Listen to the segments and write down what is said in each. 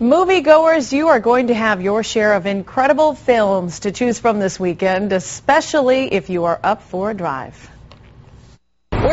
Moviegoers, you are going to have your share of incredible films to choose from this weekend, especially if you are up for a drive.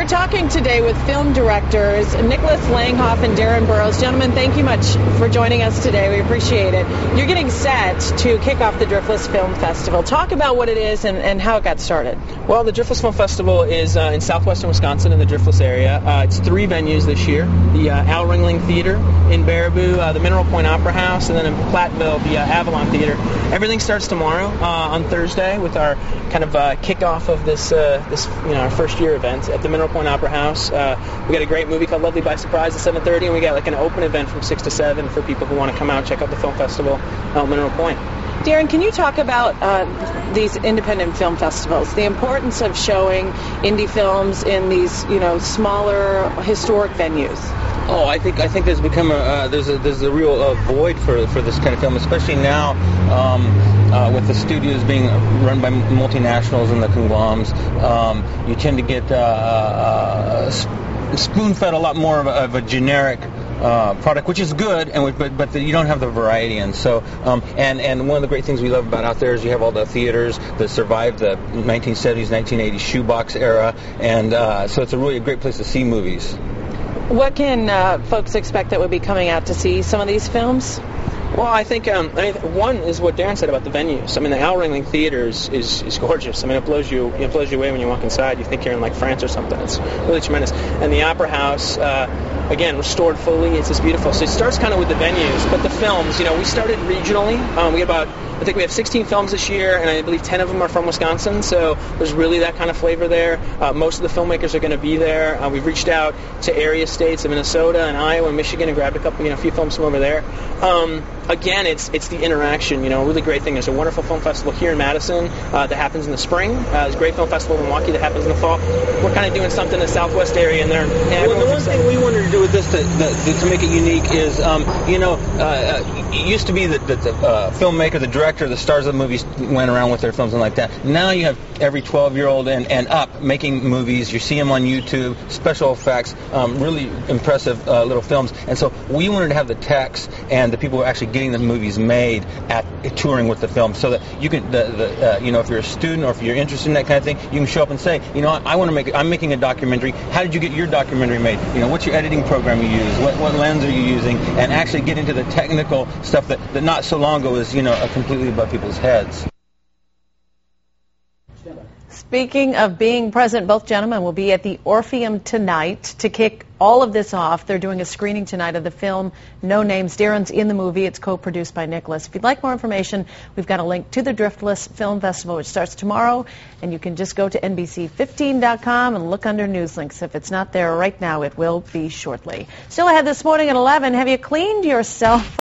We're talking today with film directors Nicholas Langholz and Darren Burrows. Gentlemen, thank you much for joining us today. We appreciate it. You're getting set to kick off the Driftless Film Festival. Talk about what it is and, and how it got started. Well, the Driftless Film Festival is uh, in southwestern Wisconsin in the Driftless area. Uh, it's three venues this year. The uh, Al Ringling Theater in Baraboo, uh, the Mineral Point Opera House, and then in Platteville, the uh, Avalon Theater. Everything starts tomorrow uh, on Thursday with our kind of kickoff of this, this you know, our first year event at the Mineral Point Opera House. Uh, we got a great movie called Lovely by Surprise at 7:30, and we got like an open event from 6 to 7 for people who want to come out and check out the film festival at Mineral Point. Darren, can you talk about uh, these independent film festivals, the importance of showing indie films in these, you know, smaller historic venues? Oh, I think I think there's become a uh, there's a there's a real uh, void for for this kind of film, especially now um, uh, with the studios being run by multinationals and the conglomerates. Um, you tend to get uh, uh, spoon-fed a lot more of a, of a generic uh, product, which is good, and but but the, you don't have the variety. And so, um, and and one of the great things we love about out there is you have all the theaters that survived the 1970s, 1980s shoebox era, and uh, so it's a really a great place to see movies. What can uh, folks expect that would be coming out to see some of these films? Well, I think um, I mean, one is what Darren said about the venues. I mean, the Al Ringling Theater is, is, is, gorgeous. I mean, it blows you it blows you away when you walk inside. You think you're in like France or something. It's really tremendous. And the Opera House, uh, again, restored fully. It's just beautiful. So it starts kind of with the venues, but the films. You know, we started regionally. Um, we had about I think we have 16 films this year, and I believe 10 of them are from Wisconsin. So there's really that kind of flavor there. Uh, most of the filmmakers are going to be there. Uh, we've reached out to area states of Minnesota and Iowa and Michigan and grabbed a couple, you know, a few films from over there. Um, again, it's it's the interaction. You know, a really great thing. There's a wonderful film festival here in Madison uh, that happens in the spring. Uh, there's a great film festival in Milwaukee that happens in the fall. We're kind of doing something in the Southwest area, and there. Well, the one thing we wanted to do with this to, to, to make it unique is, um, you know, uh, uh, it used to be that, that the uh, filmmaker, the director, the stars of the movies went around with their films and like that. Now you have every 12-year-old and, and up making movies. You see them on YouTube, special effects, um, really impressive uh, little films. And so we wanted to have the techs and the people who are actually getting the movies made at touring with the film, so that you can, the, the uh, you know, if you're a student or if you're interested in that kind of thing, you can show up and say, you know, I, I want to make, I'm making a documentary. How did you get your documentary made? You know, what's your editing program you use? What, what lens are you using? And actually get into the technical stuff that, that not so long ago was, you know, completely above people's heads. Speaking of being present, both gentlemen will be at the Orpheum tonight to kick all of this off. They're doing a screening tonight of the film No Names. Darren's in the movie. It's co-produced by Nicholas. If you'd like more information, we've got a link to the Driftless Film Festival, which starts tomorrow, and you can just go to NBC15.com and look under news links. If it's not there right now, it will be shortly. Still ahead this morning at 11, have you cleaned yourself